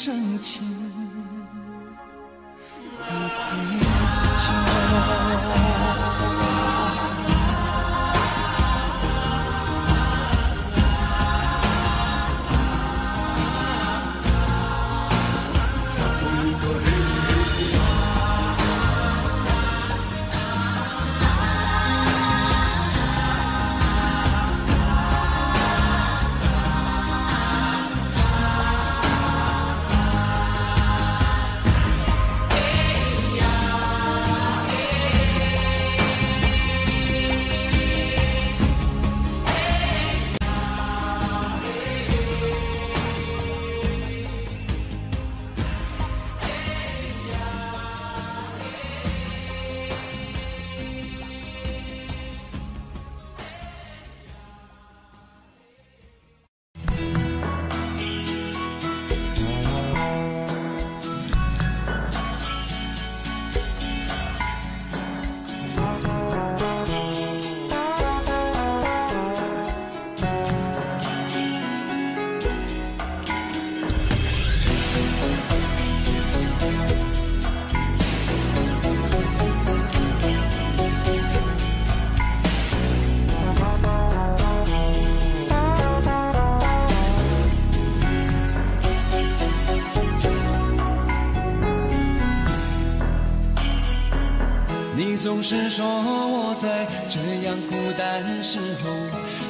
生气。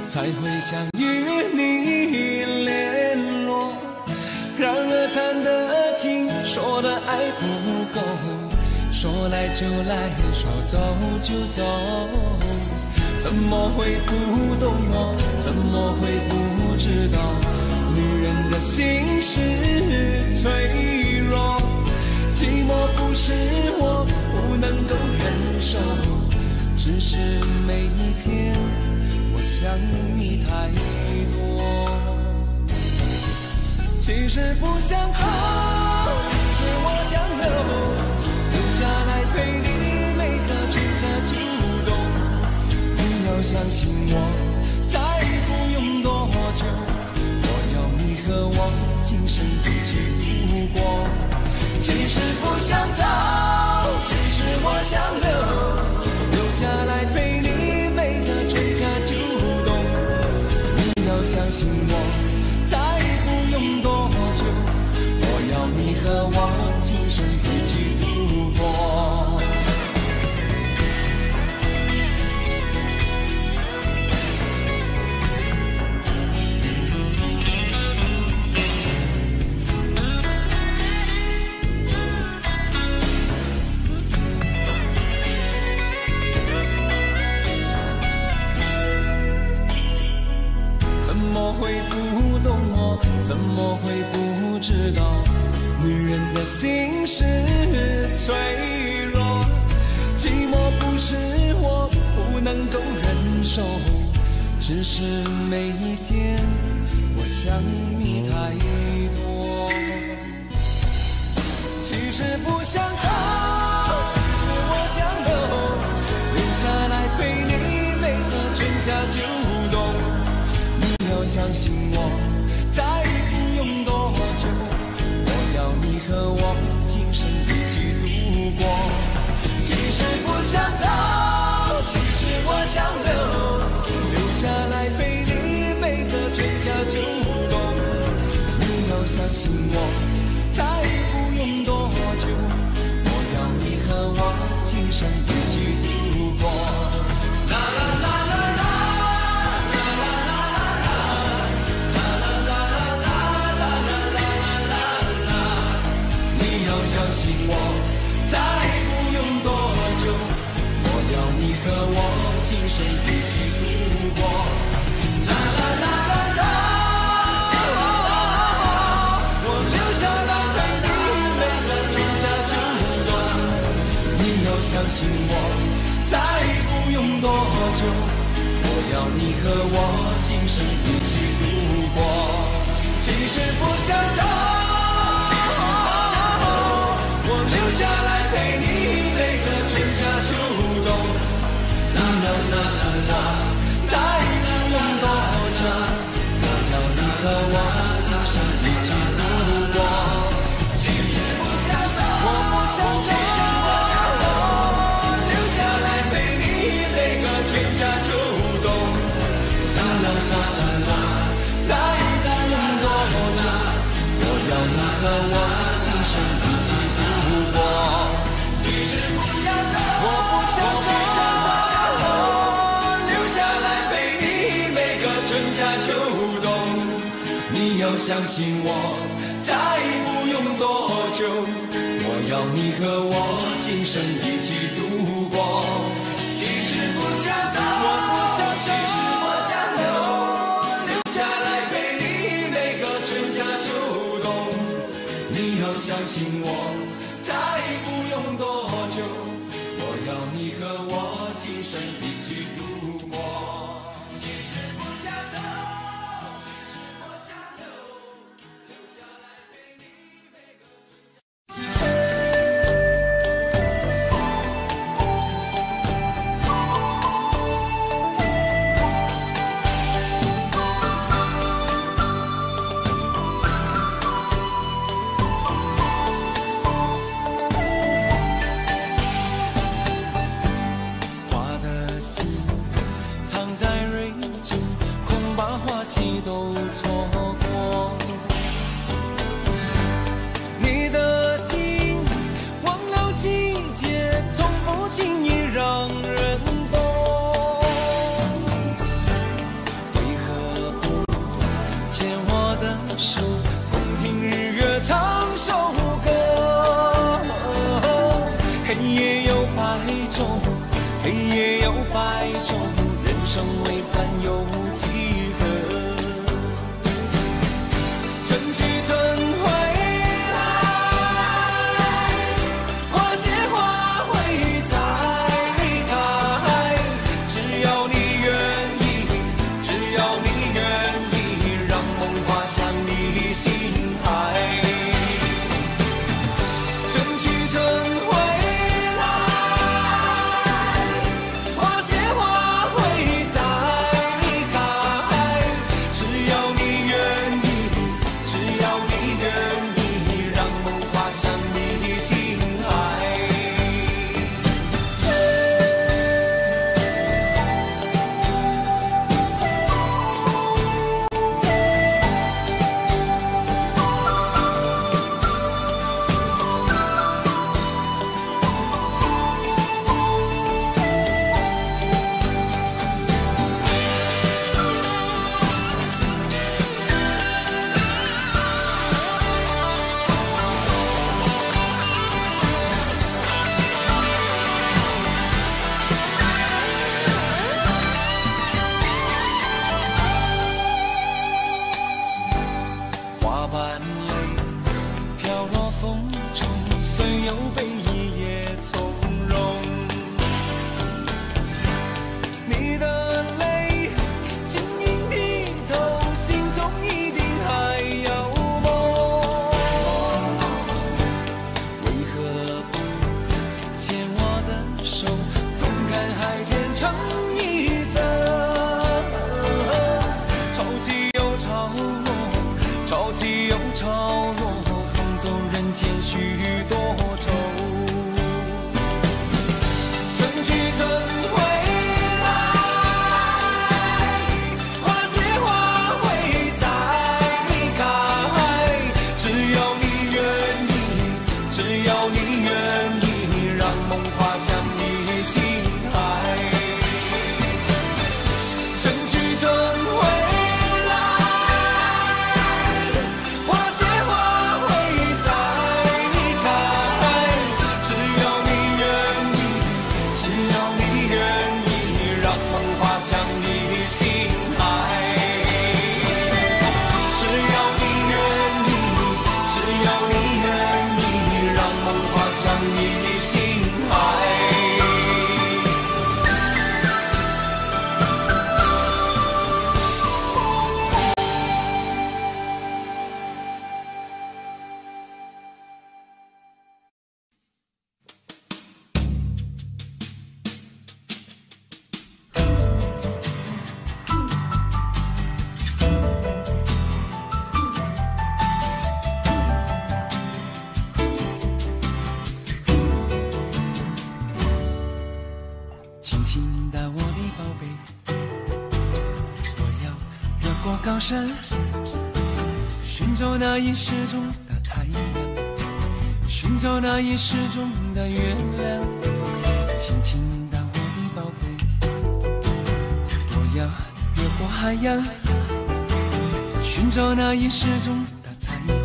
才会想与你联络然而谈的情说的爱不够说来就来说走就走。怎么会不懂我怎么会不知道？女人的心是脆弱寂寞不是我不能够忍受只是每一天想你太多其实不想走其实我想留留下来陪你每个春夏秋冬你要相信我再不用多久我要你和我今生一起度过其实不想走其实我想留。相信我再不用多久我要你和我今生相我。失踪的月亮。轻轻的我的宝贝，我要越过海洋，寻找那已失踪的彩虹，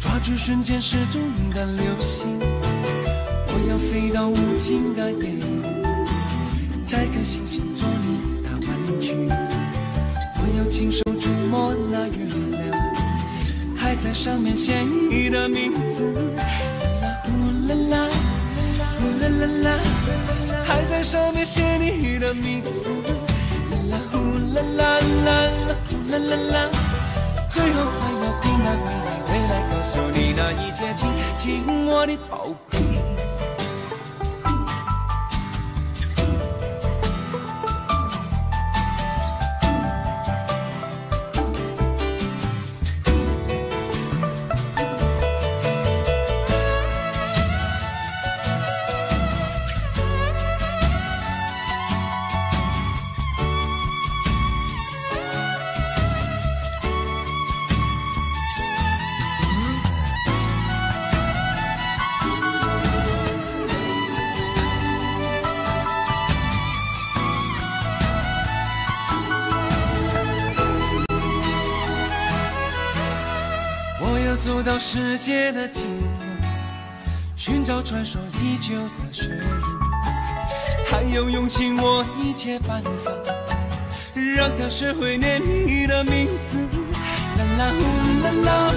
抓住瞬间失踪的流星。我要飞到无尽的夜空，摘颗星星做你的玩具。我要亲手触摸那月亮，还在上面写你的名字。写你的名字。啦呼啦啦啦啦，呼啦啦啦，最后还要平安回来，回来告诉你那一切，亲亲我的宝贝。走到世界的尽头，寻找传说已久的雪人，还有用尽我一切办法，让他学会念你的名字。啦啦呼啦啦，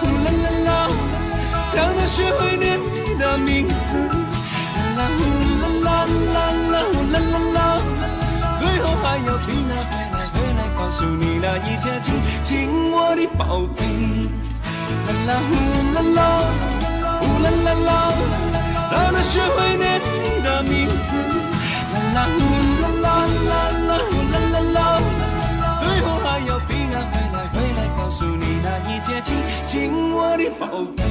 呼啦啦啦，让他学会念你的名字。啦啦呼啦啦啦啦，呼啦啦啦，最后还要平安回来，回来告诉你那一切，亲亲我的宝贝。啦啦呼啦啦，呼啦啦啦，让他学会念你的名字。啦啦呼啦啦啦啦，呼啦啦啦，最后还要平安回来，回来告诉你那一切，亲亲我的宝贝。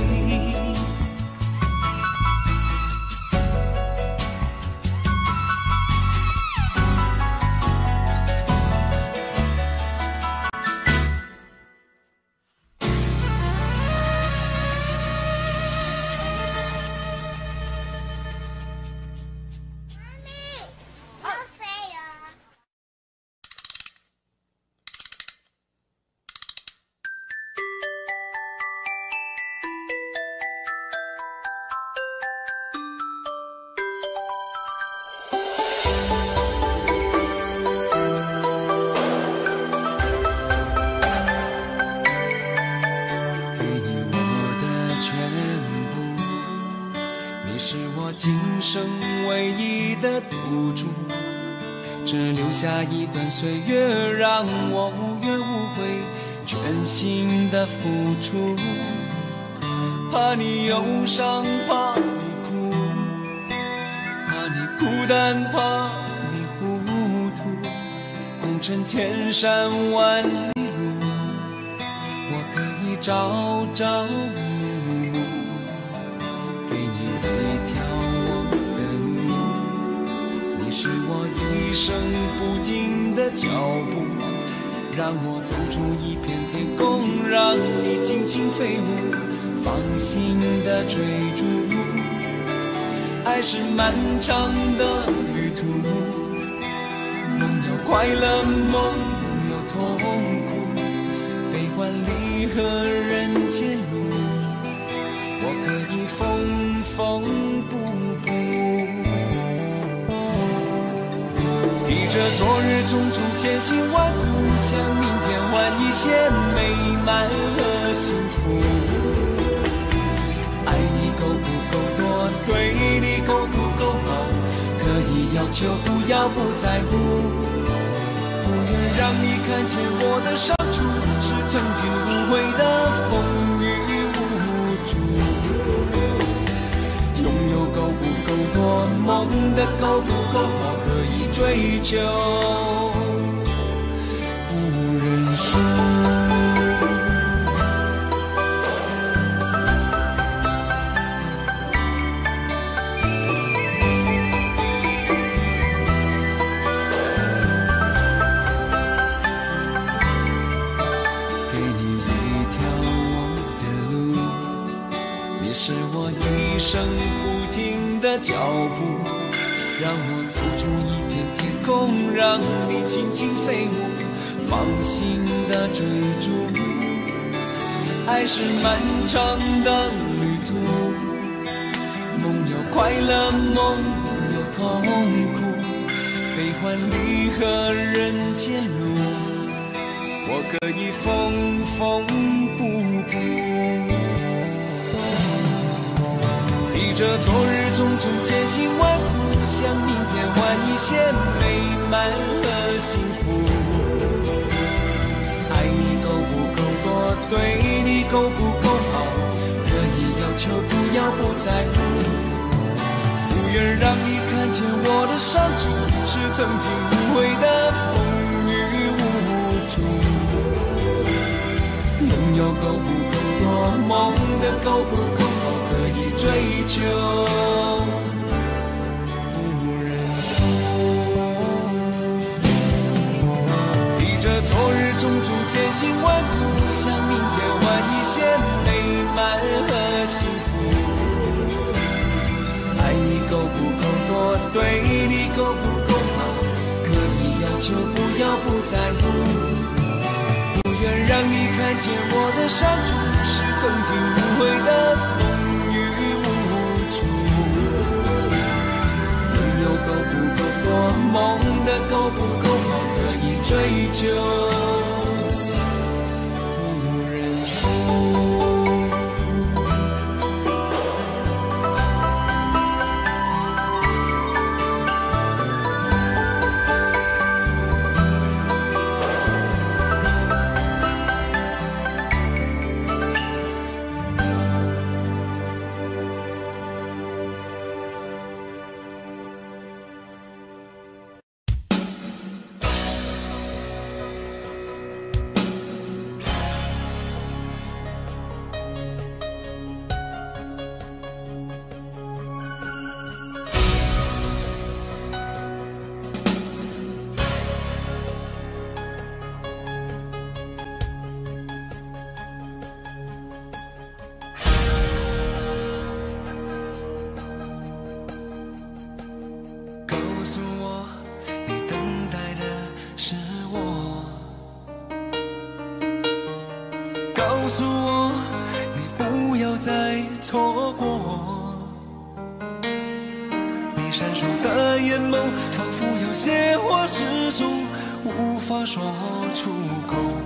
岁月，让我无怨无悔，全心的付出。怕你忧伤，怕你哭，怕你孤单，怕你糊涂，红尘千山万里路。我可以朝朝暮暮，给你一条我的路。你是我一生不停脚步，让我走出一片天空，让你尽情飞舞，放心的追逐。爱是漫长的旅途，梦有快乐，梦有痛苦，悲欢离合人间路，我可以缝缝补补。着昨日种种千辛万苦，向明天换一些美满和幸福。爱你够不够多，对你够不够好，可以要求，不要不在乎。不愿让你看见我的伤处，是曾经无悔的风雨无阻。梦的够不够好，可以追求，不认输。脚步，让我走出一片天空，让你尽情飞舞，放心的追逐。爱是漫长的旅途，梦有快乐，梦有痛苦，悲欢离合人间路。我可以缝缝补补，着昨日种种艰辛万苦，向明天换一些美满和幸福。爱你够不够多，对你够不够好，可以要求，不要不在乎。不愿让你看见我的伤处，是曾经无悔的风雨无阻。拥有够不够多，梦的够不够，以追求，不认输。提着昨日种种艰辛万苦，向明天换一些美满和幸福。爱你够不够多，对你够不够好，可以要求，不要不在乎。不愿让你看见我的伤处，是曾经无悔的风梦的够不够好，可以追求，些话始终无法说出口。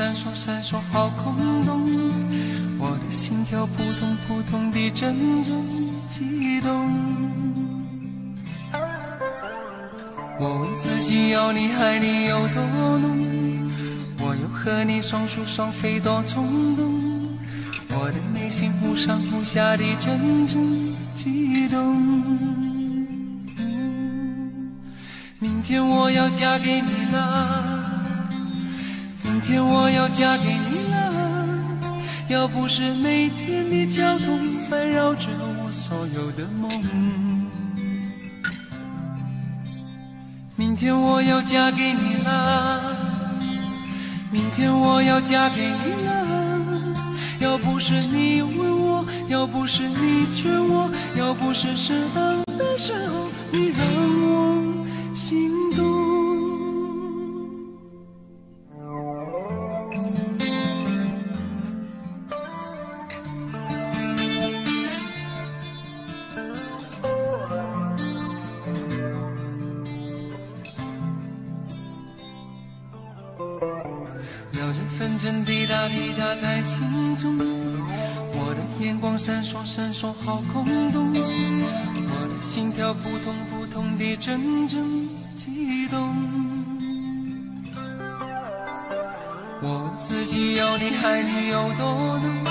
闪烁闪烁好空洞，我。的心跳扑通扑通地阵阵悸动。我问自己要你。爱你。有多浓，我又和你。双宿双飞多冲动，我的内心忽上忽下地阵阵悸动。明天我要嫁给你。了，明天我要嫁给你了。要不是每天的交通烦扰着我所有的梦，明天我要嫁给你了，明天我要嫁给你了。要不是你问我，要不是你劝我，要不是适当的时候你让我心动。好空洞，我的心跳扑通扑通地阵阵悸动。我自己要你爱你有多浓，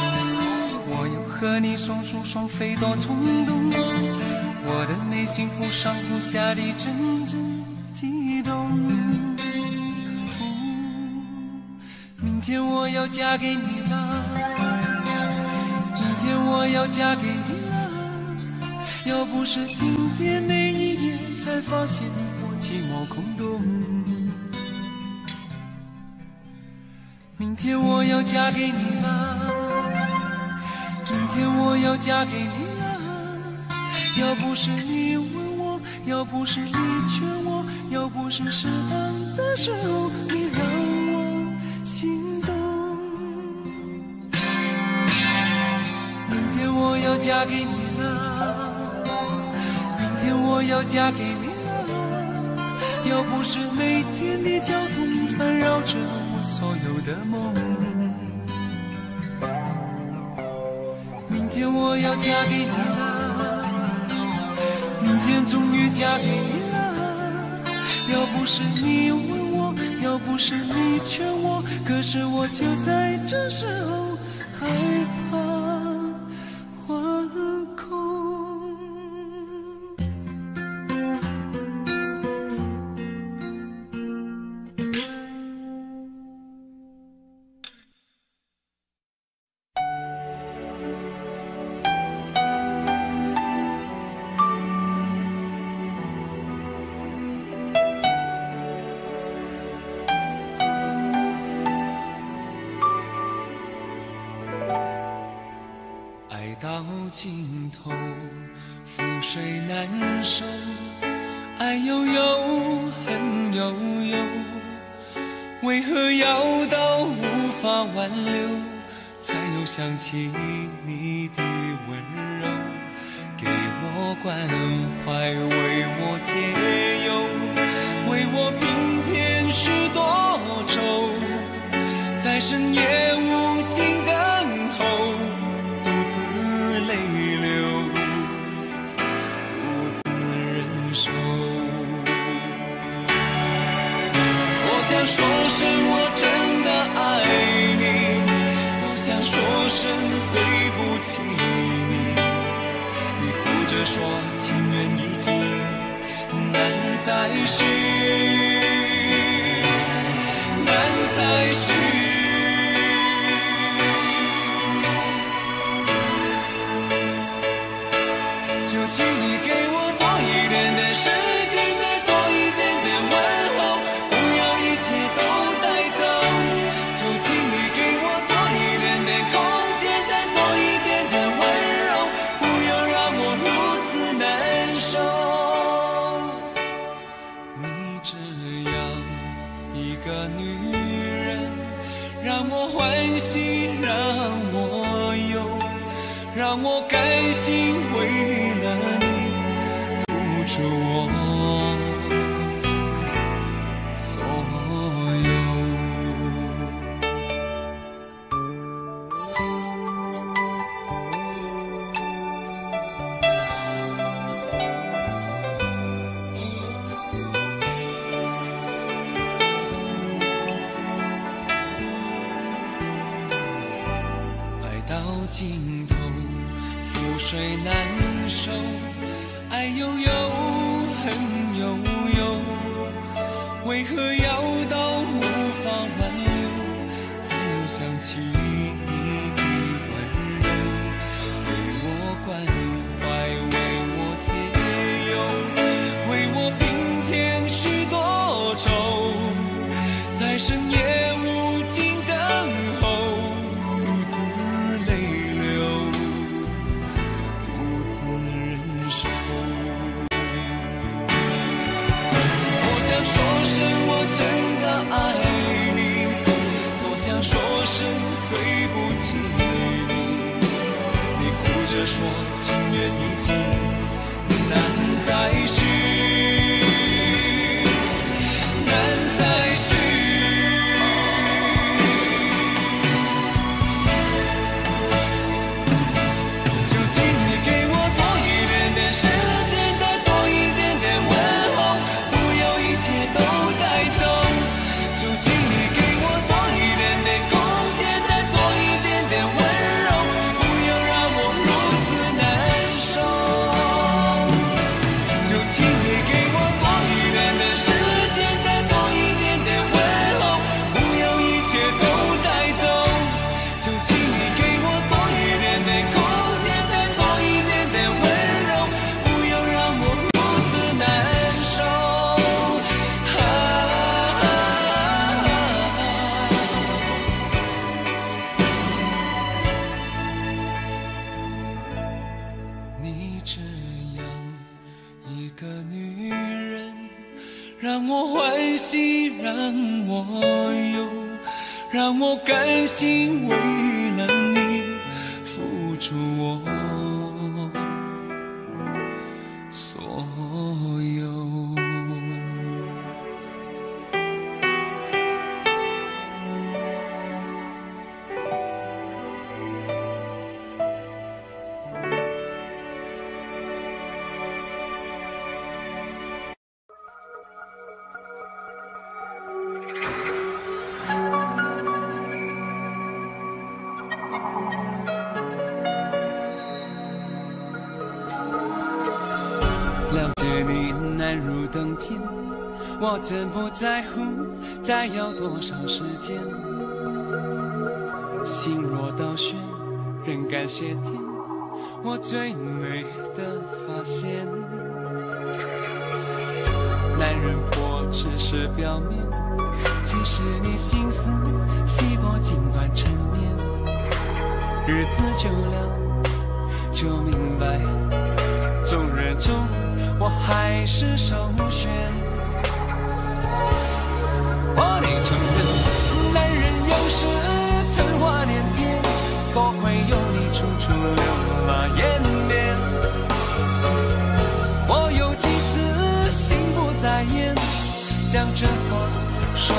我要和你双宿双飞多冲动，我的内心忽上忽下地阵阵悸动。明天我要嫁给你了，明天我要嫁给你。要不是停电那一夜，才发现我寂寞空洞。明天我要嫁给你了，明天我要嫁给你了。要不是你问我，要不是你劝我，要不是适当的时候你让我心动。明天我要嫁给你天我要嫁给你了。要不是每天的交通烦扰着我所有的梦，明天我要嫁给你了，明天终于嫁给你了。要不是你问我，要不是你劝我，可是我就在这时候。起了解你难如登天，我真不在乎再要多少时间。心若倒悬，仍感谢天，我最美的发现。男人婆只是表面，其实你心思细过锦缎缠绵。日子久了，就明白，众人中我还是首选。我得承认，男人有时真话连篇，多亏有你处处留了颜面。我有几次心不在焉，将这话说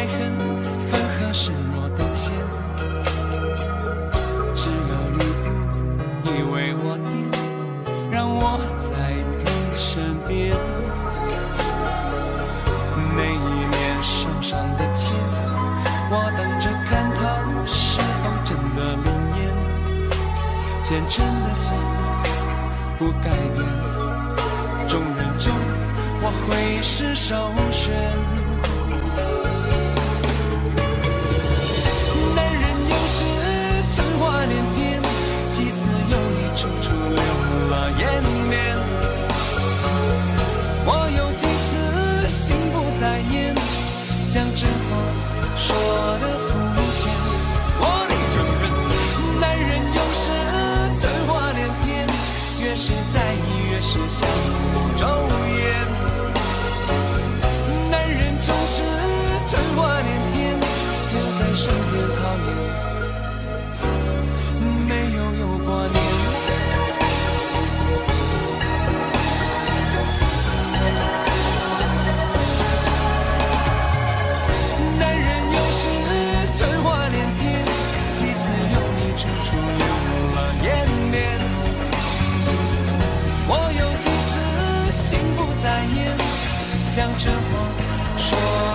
爱恨分合视若等闲。只要你以为我癫，让我在你身边。那一年手上的剑，我等着看它是否真的灵验。虔诚的心不改变。众人中，我会是首跟着我说。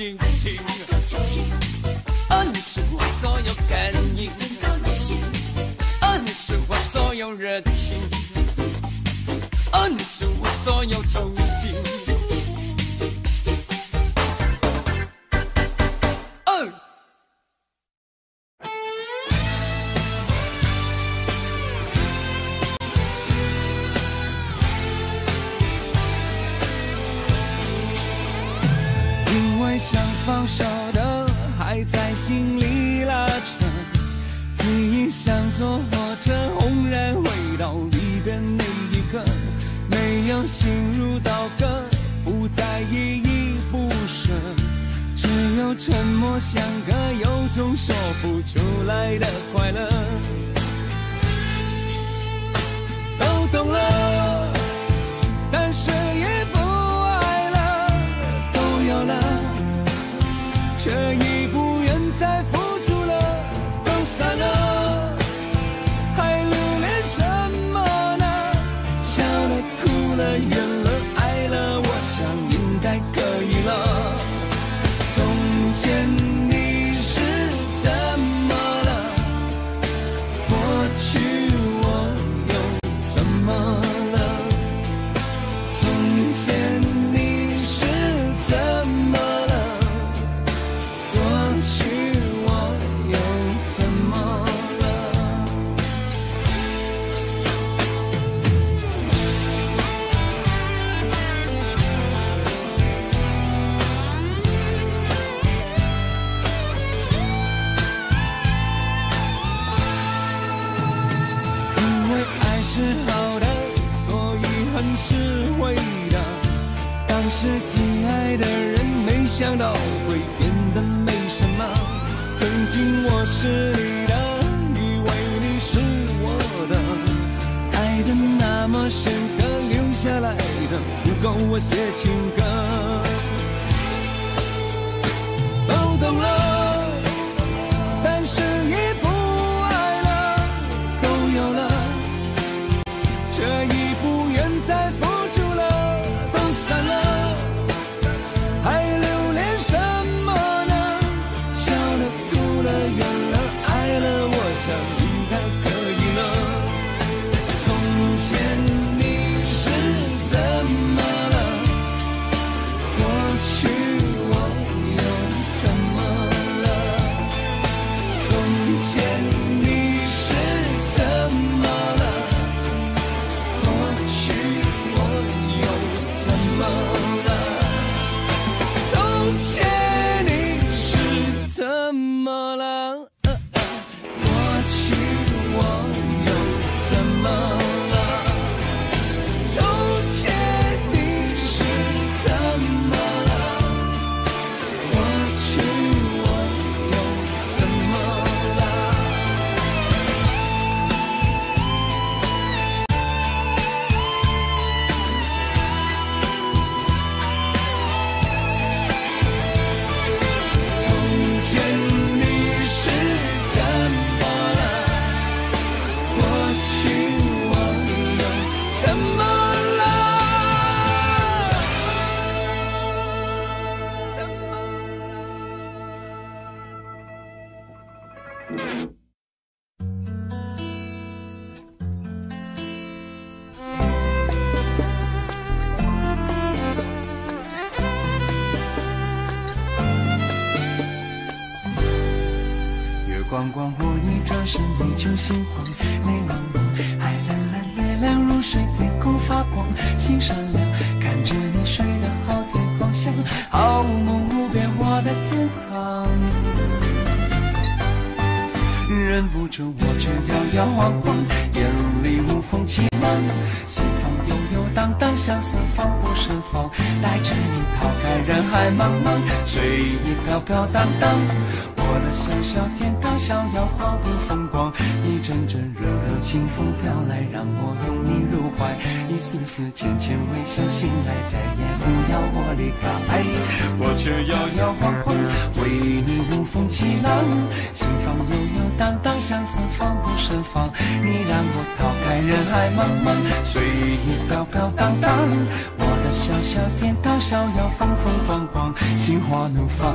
所 you. 心慌，泪汪汪。海蓝蓝，月亮如水，天空发光，心善良。看着你睡得好，甜好香好梦无边，我的天堂。忍不住我却摇摇晃晃，眼无风起浪，心房悠悠荡荡，相思放不胜放，带着你逃开人海茫茫，随意飘飘荡荡。我的小小天堂逍遥，毫不风光。一阵阵热热清风飘来，让我拥你入怀。一丝丝浅浅微笑，醒来再也不要我离开。我却摇摇晃晃，为你无风起浪，心房悠悠荡荡，相思放不胜放。你让我逃开人海茫茫，随意飘飘荡荡。我的小小天堂逍遥，风风光光，心花怒放。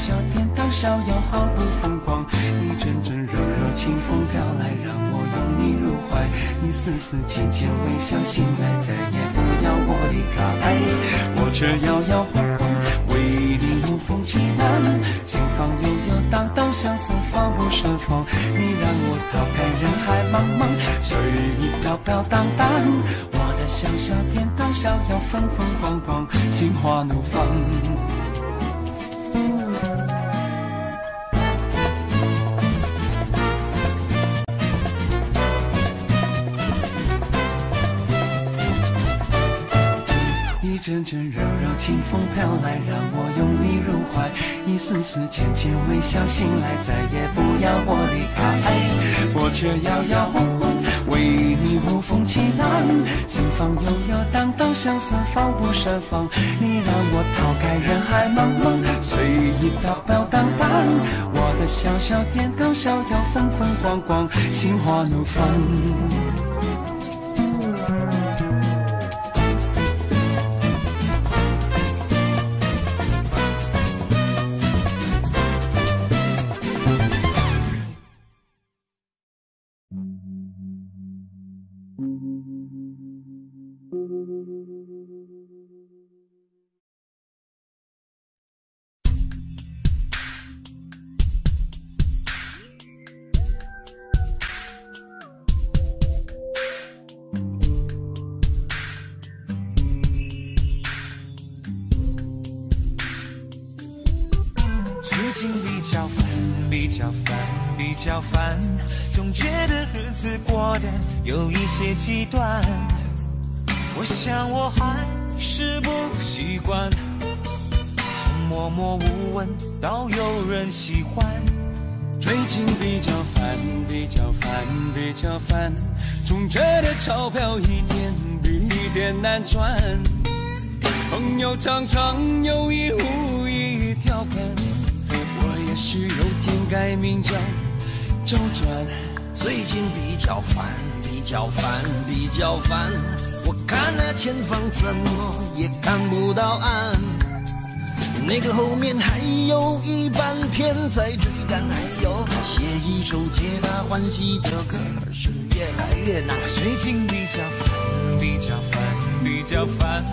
小小天堂逍遥，毫不疯狂。一阵阵柔柔清风飘来，让我拥你入怀。一丝丝浅浅微笑，醒来再也不要我离开。我却摇摇晃晃，为你无风起浪，心房悠悠荡荡，相思放不胜放。你让我逃开人海茫茫，随意飘飘荡荡。我的小小天堂逍遥，风风光光，心花怒放。丝丝浅浅微笑，醒来再也不要我离开。我却摇摇晃晃，为你无风起浪，心房悠悠荡荡，相思放不胜放。你让我逃开人海茫茫，随意飘飘荡荡。我的小小天堂逍遥，风风光光，心花怒放。比较烦，比较烦，总觉得日子过得有一些极端。我想我还是不习惯，从默默无闻到有人喜欢。最近比较烦，比较烦，比较烦，总觉得钞票一点比一点难赚。朋友常常有意无意调侃，也许有天改名叫周转。最近比较烦，比较烦，比较烦。我看了前方，怎么也看不到岸。那个后面还有一半天在追赶，还有写一首皆大欢喜的歌，是越来越难。最近比较烦，比较烦，比较烦。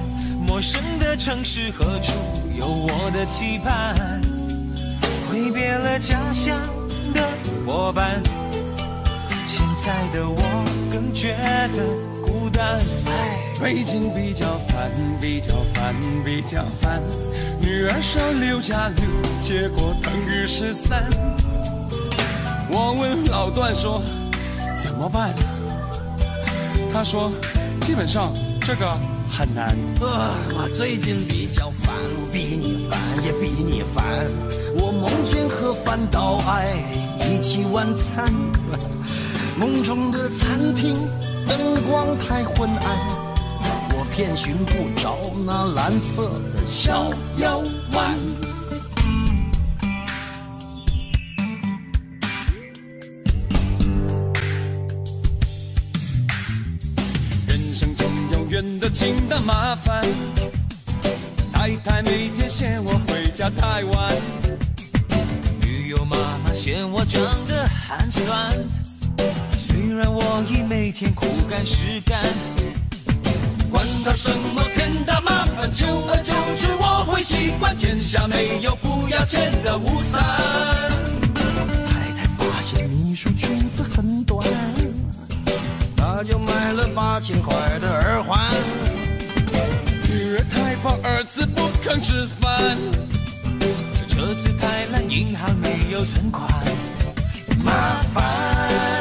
陌生的城市，何处有我的期盼？挥别了家乡的伙伴，现在的我更觉得孤单。最近比较烦，比较烦，比较烦。女儿说六加六，结果等于十三。我问老段说怎么办？他说基本上这个很难。啊，我最近比较烦，比你烦也比你烦。我梦见和范岛爱一起晚餐，梦中的餐厅灯光太昏暗，我偏寻不着那蓝色的小腰弯。人生中有远的近的麻烦，太太每天嫌我回家太晚，妈妈嫌我长得寒酸。虽然我已每天苦干实干，管他什么天大麻烦，久而久之我会习惯。天下没有不要钱的午餐。太太发现秘书裙子很短，她就买了八千块的耳环。女儿太胖，儿子不肯吃饭。车子太烂，银行没有存款。麻烦，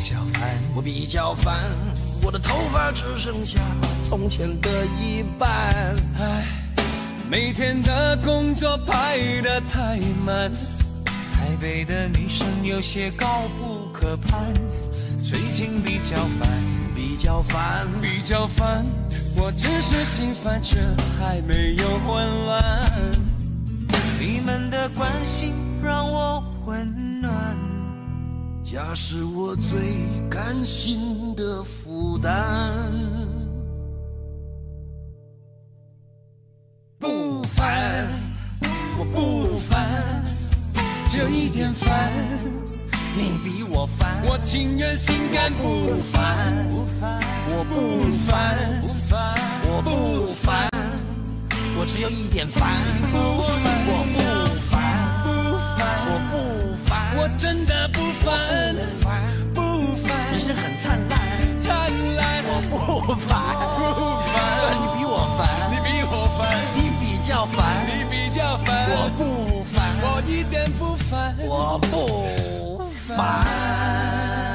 较烦。我比较烦，我的头发只剩下从前的一半。唉，每天的工作排得太满，台北的女生有些高不可攀。最近比较烦，比较烦，比较烦，我只是心烦，却还没有混乱。你们的关心让我温暖。家是我最甘心的负担。不烦，我不烦，这一点烦，你比我烦，我情愿心甘不烦，不烦，我不烦，我不烦，我只有一点烦，不烦，我不烦，不烦，我不烦，我真的不烦，烦，不烦，人生很灿烂，灿烂，我不烦，不烦，你比我烦，你比我烦，你比较烦，你比较烦，我不烦，我一点不烦，我不烦。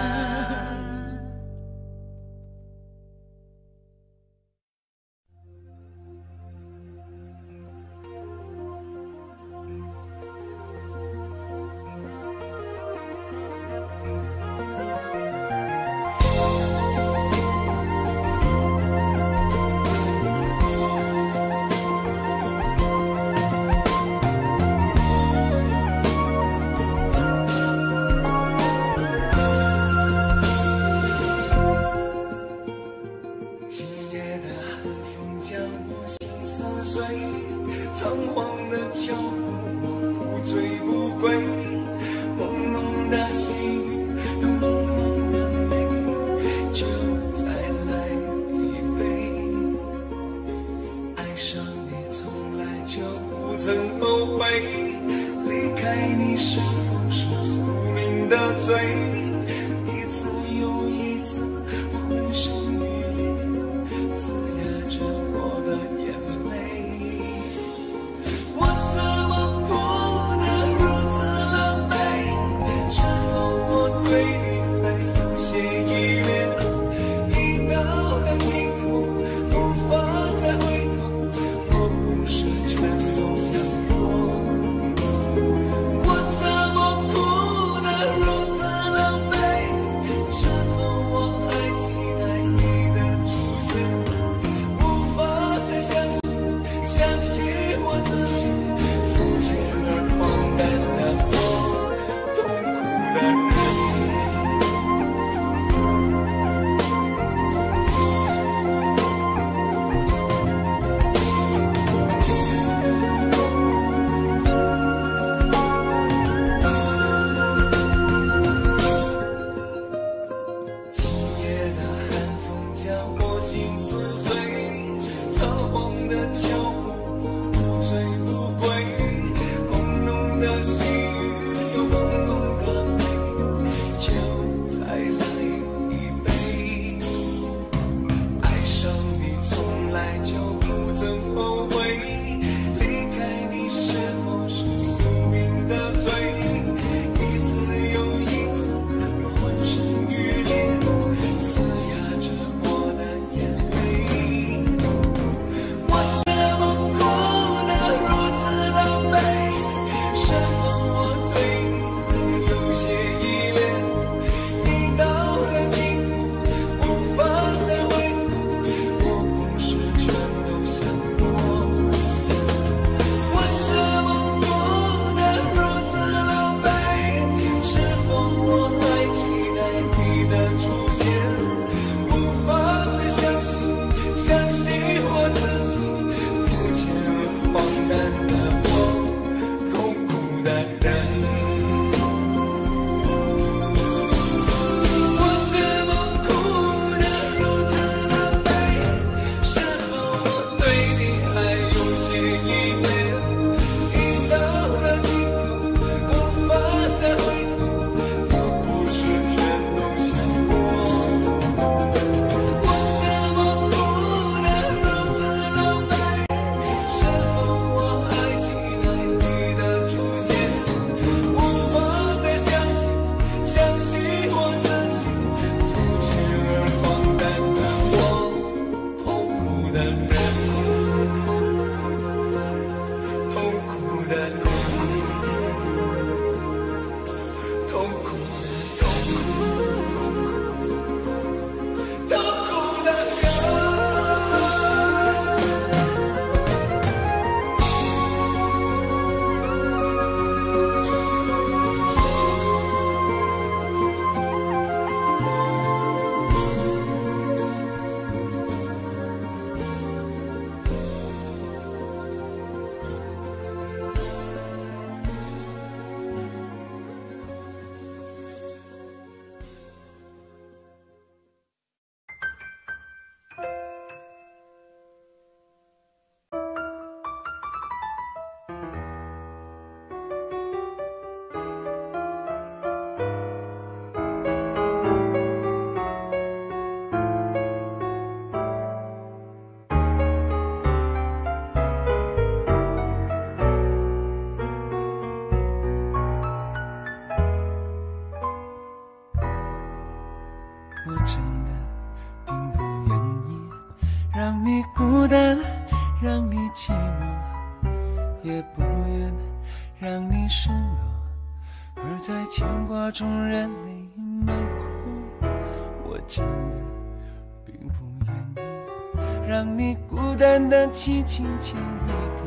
让你孤单，但轻轻一个，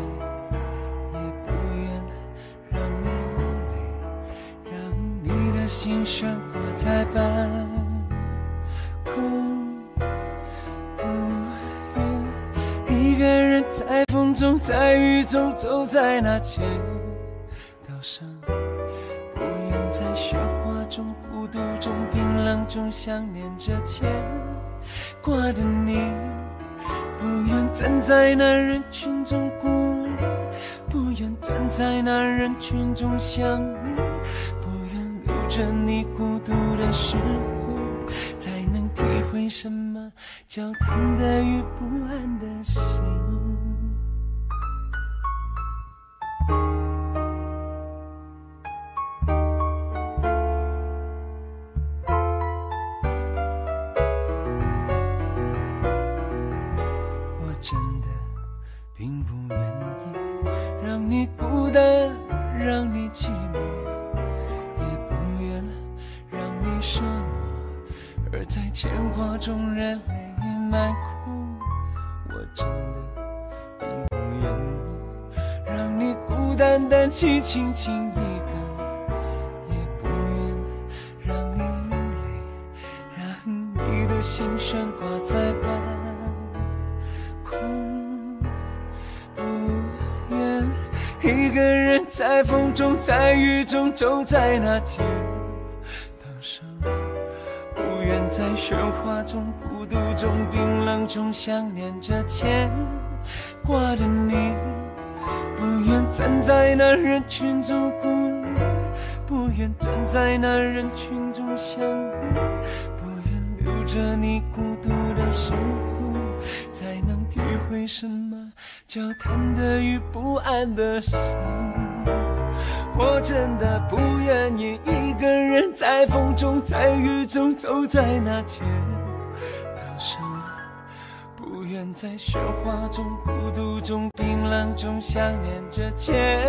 也不愿让你流泪，让你的心悬挂在半空，不愿一个人在风中，在雨中，走在那街道上，不愿在雪花中，孤独中，冰冷中，想念着牵挂的你。站在那人群中孤立，不愿站在那人群中想你，不愿留着你孤独的时候，才能体会什么叫忐忑与不安的心。轻轻一个，也不愿让你流泪，让你的心悬挂在半空。不愿一个人在风中，在雨中，走在那人群中孤立，不愿站在那人群中想你，不愿留着你孤独的时候，才能体会什么叫贪得与不安的心。我真的不愿意一个人在风中，在雨中，走在那街道上。不愿在喧哗中、孤独中、冰冷中想念着牵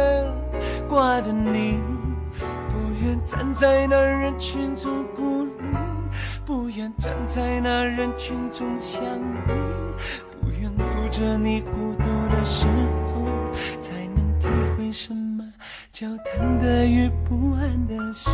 挂的你，不愿站在那人群中孤立，不愿站在那人群中想你，不愿留着你孤独的时候，才能体会什么叫贪得与不安的心。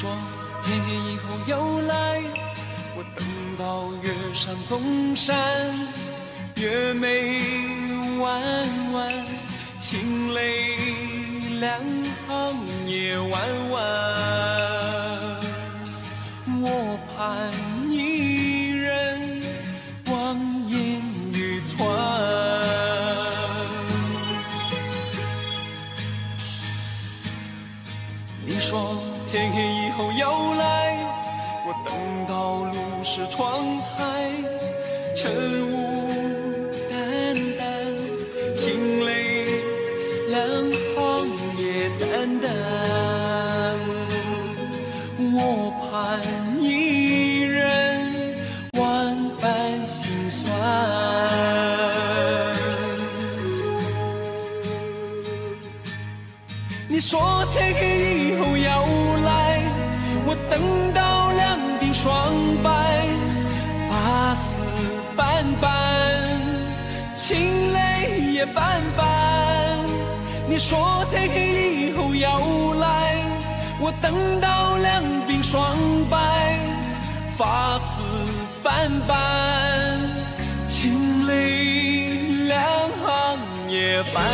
说天黑以后又来我等到月上东山月没弯弯情泪两行夜晚晚。等到两鬓霜白，发丝斑斑，清泪两行也斑。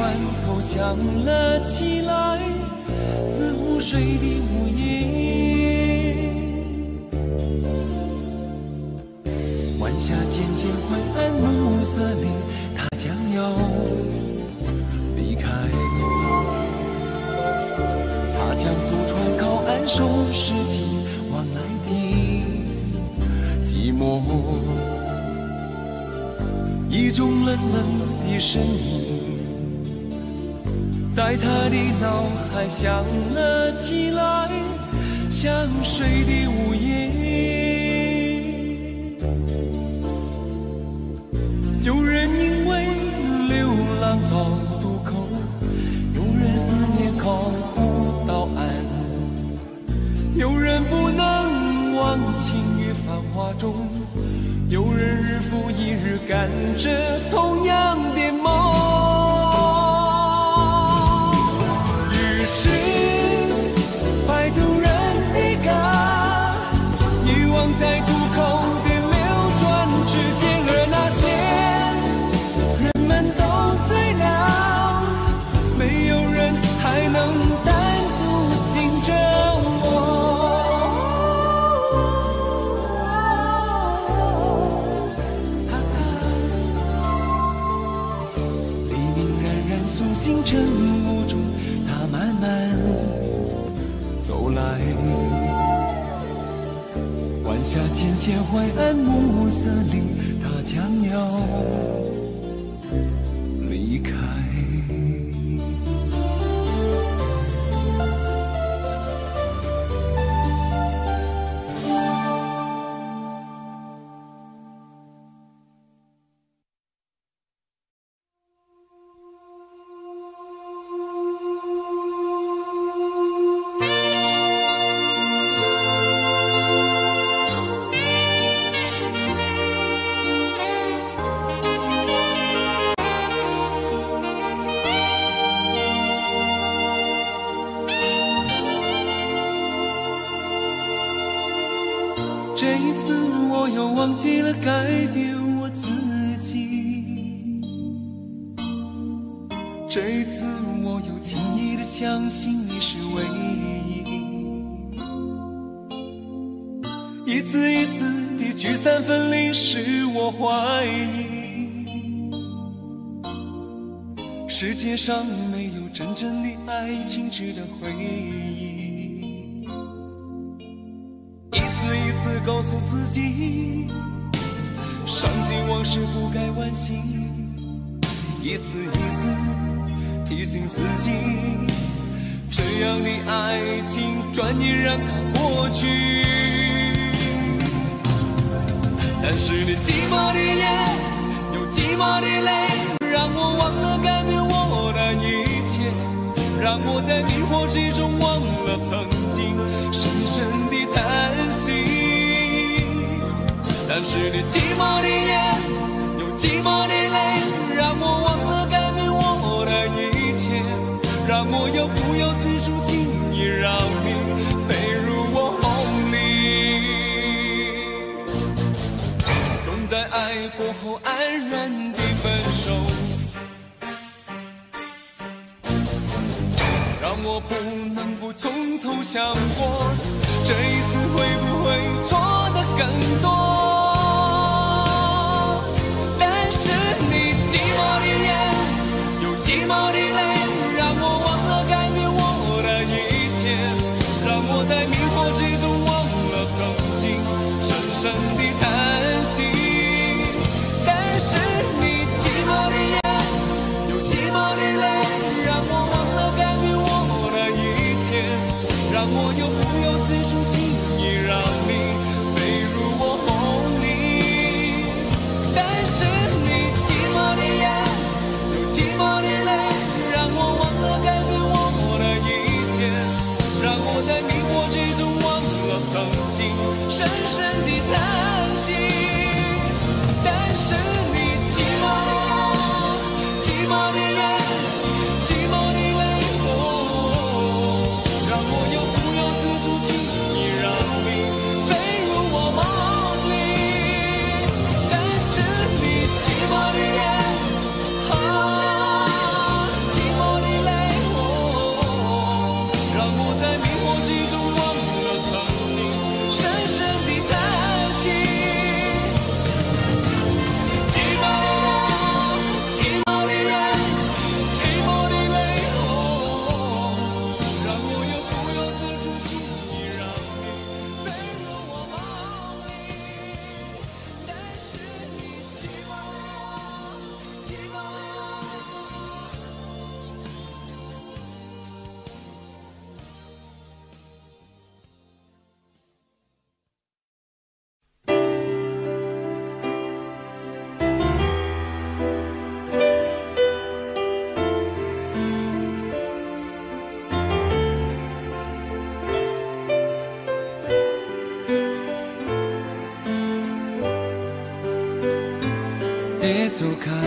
罐头响了起来，似乎水滴。在他的脑海响了起来，像水的午夜。忘记了改变我自己，这一次我又轻易的相信你是唯一，一次一次的聚散分离使我怀疑，世界上没有真正的爱情值得回忆。告诉自己，伤心往事不该惋惜；一次一次提醒自己，这样的爱情转眼让它过去。但是你寂寞的夜，有寂寞的泪，让我忘了改变我的一切。让我在迷惑之中忘了曾经深深但是你寂寞的夜，有寂寞的泪，让我忘了改变我的一切，让我又不由自主轻易让你飞入我梦里。总在爱过后安然的分手。让我不能不从头想过，这一次会不会错的更多？寂寞的深深的叹别走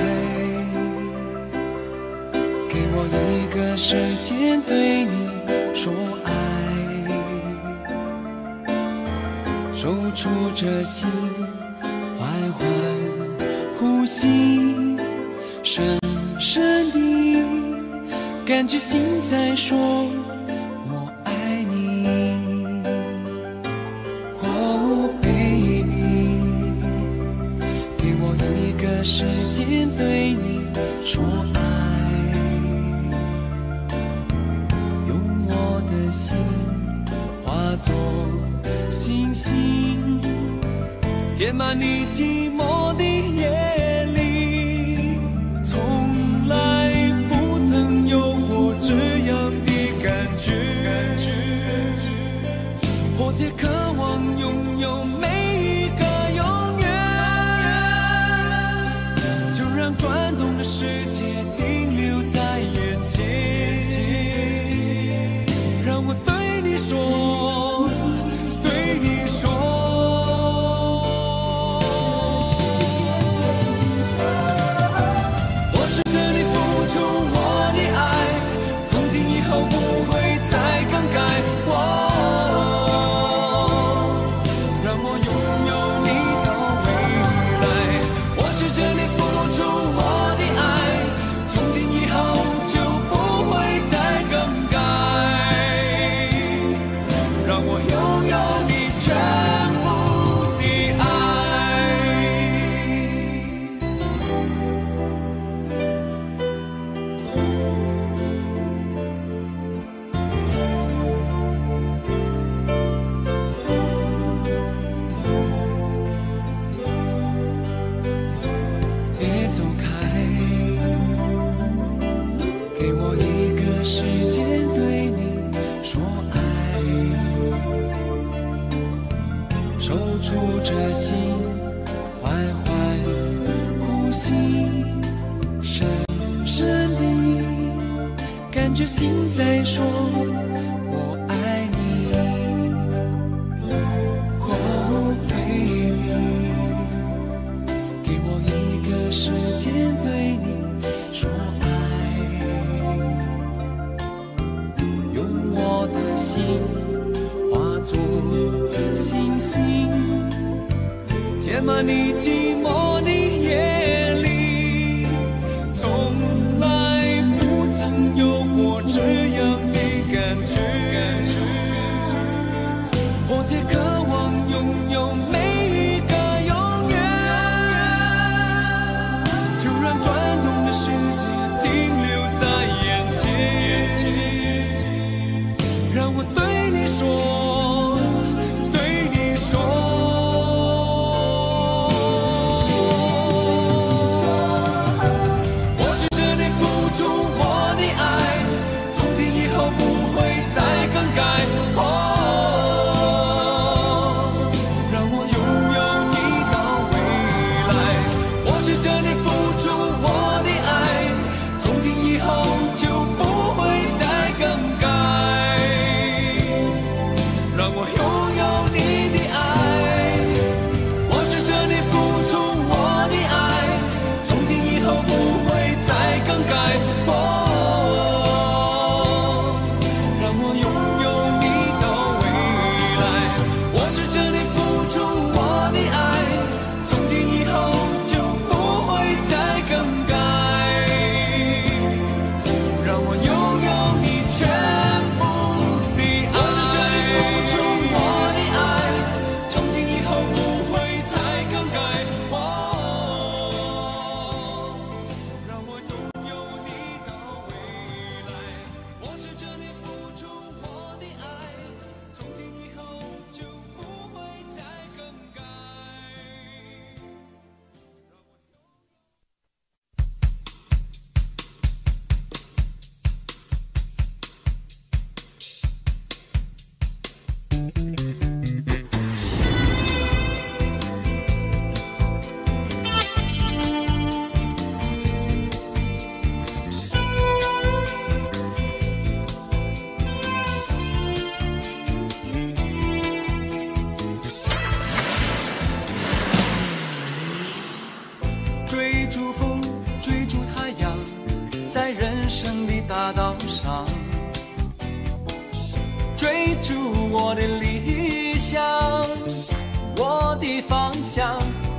心在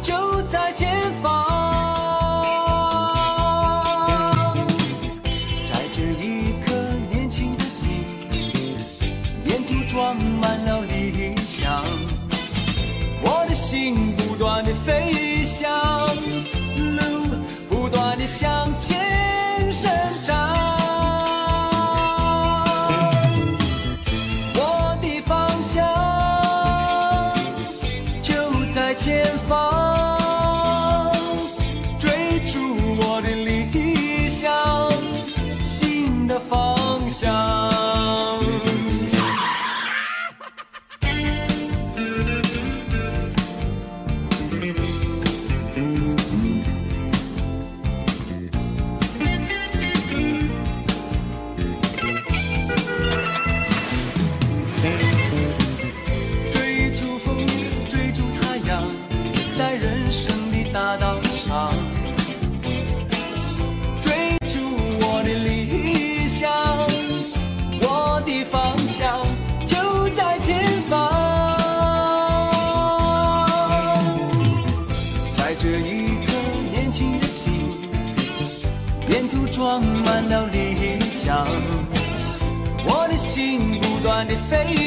就在前方。载着一颗年轻的心沿途装满了理想。我的心不断的飞翔。face.